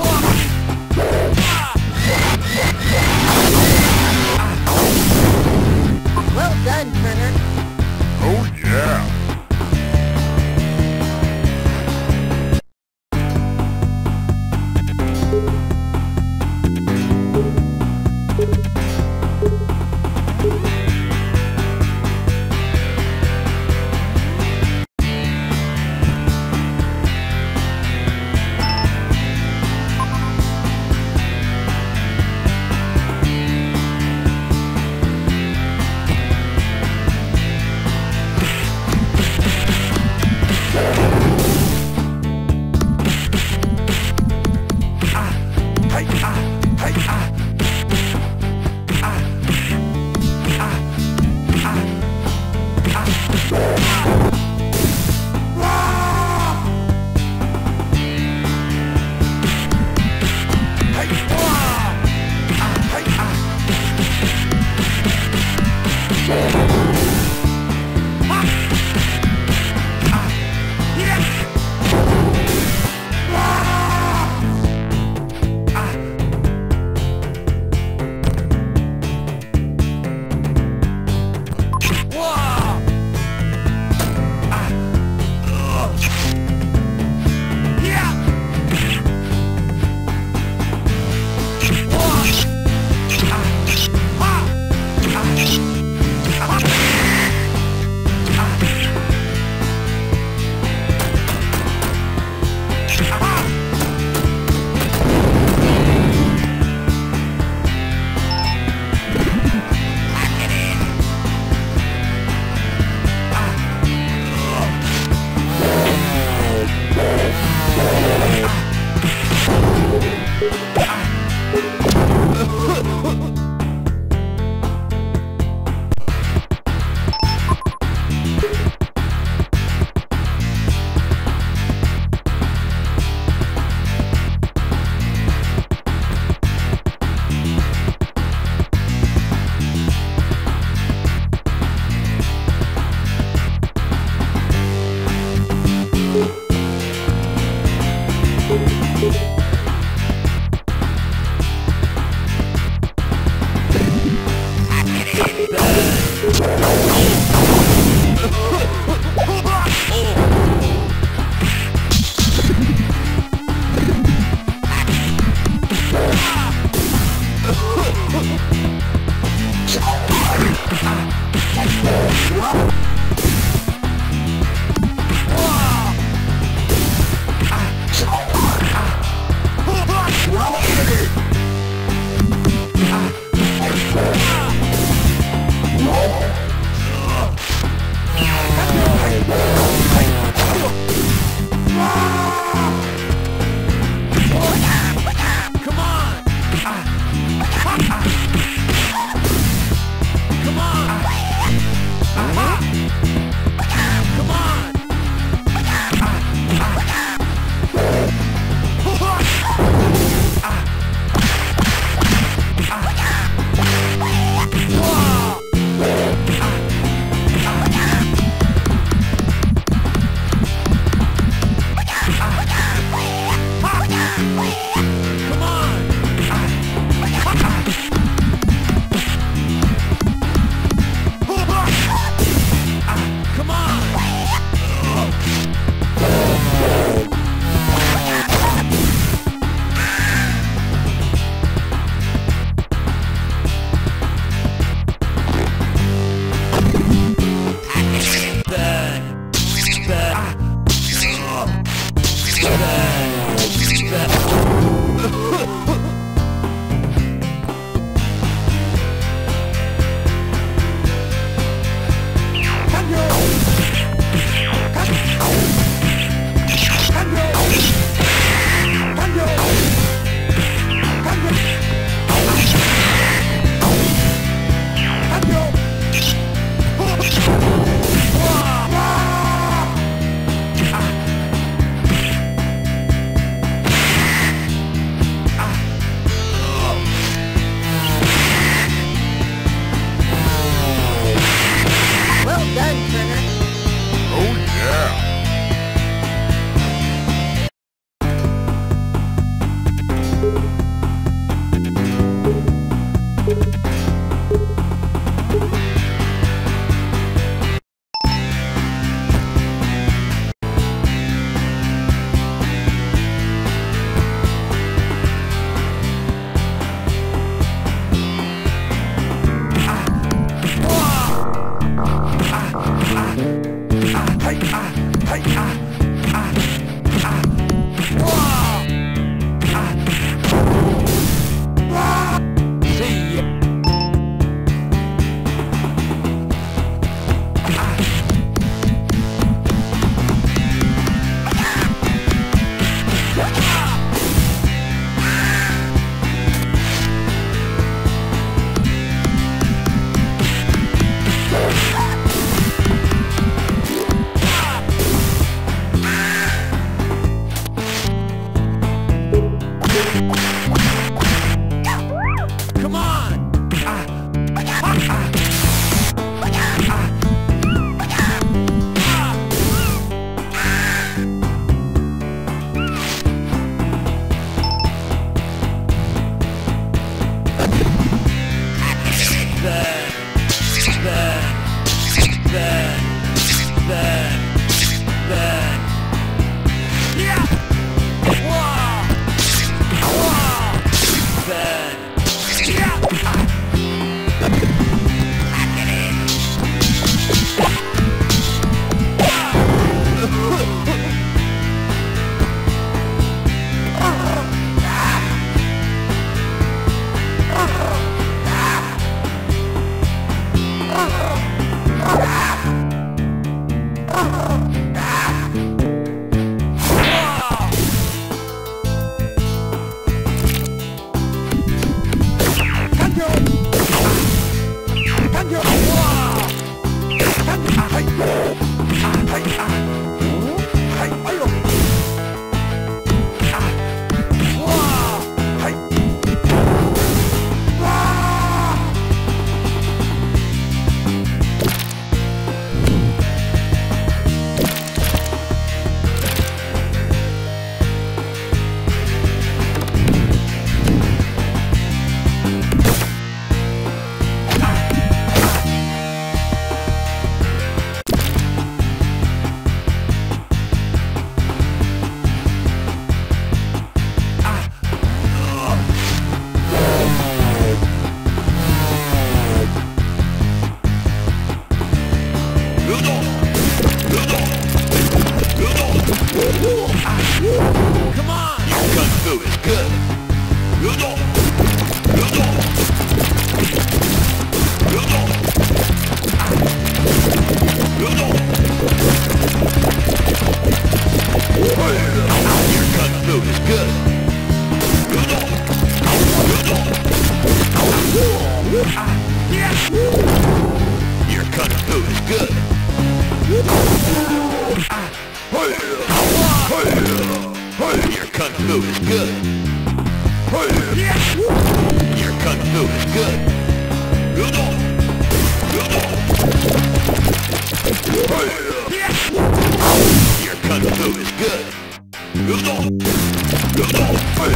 Oh, Your kung fu is good. Your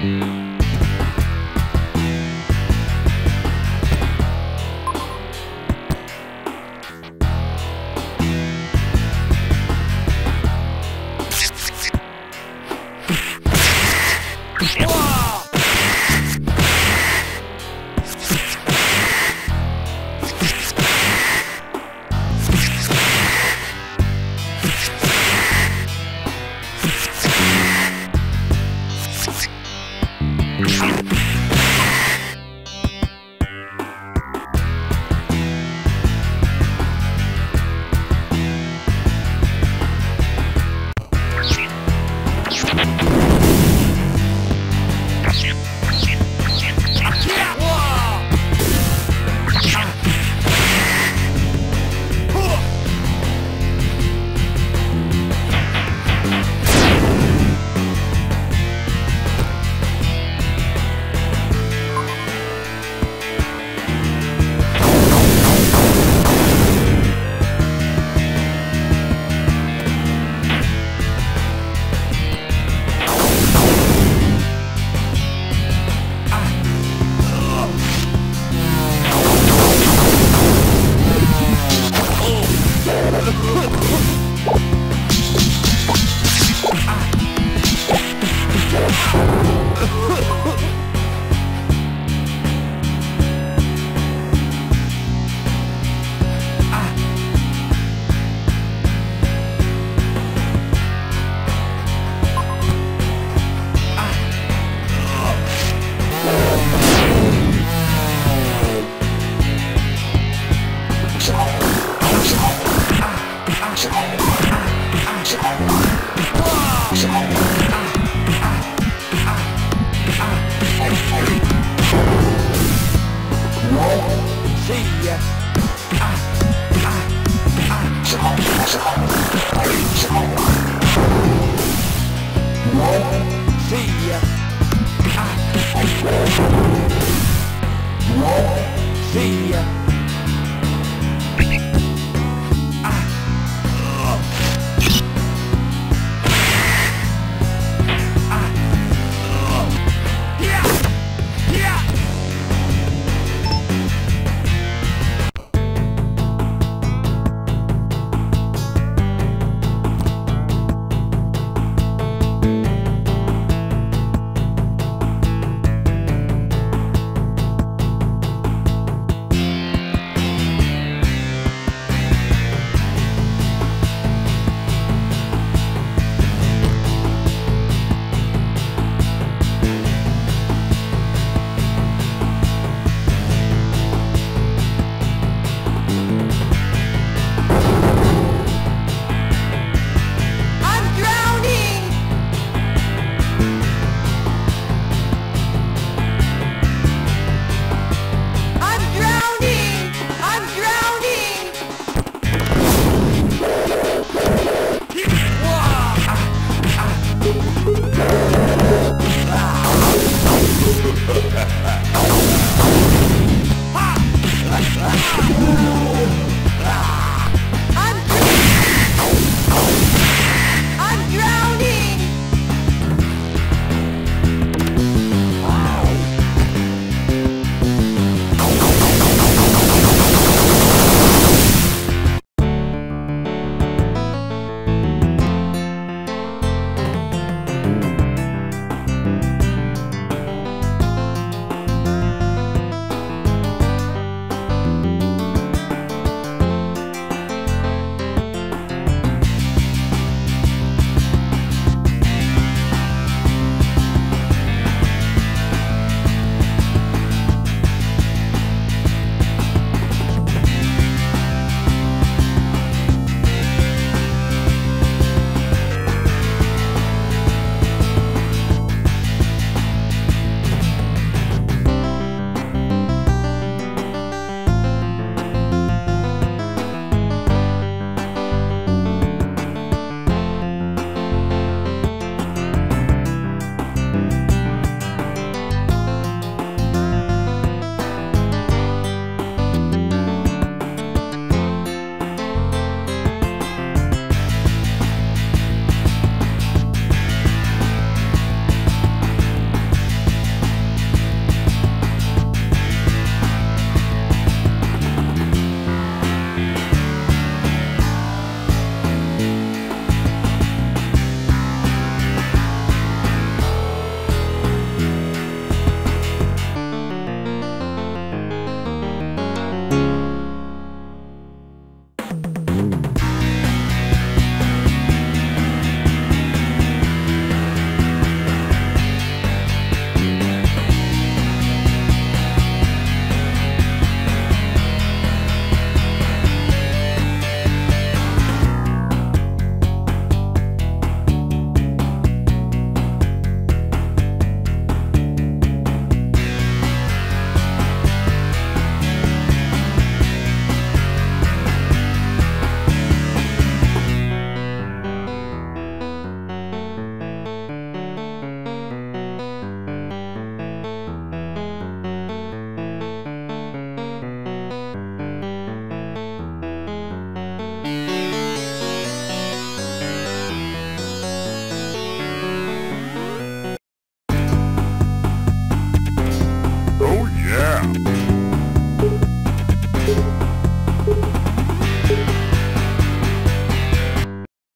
See See ya. See.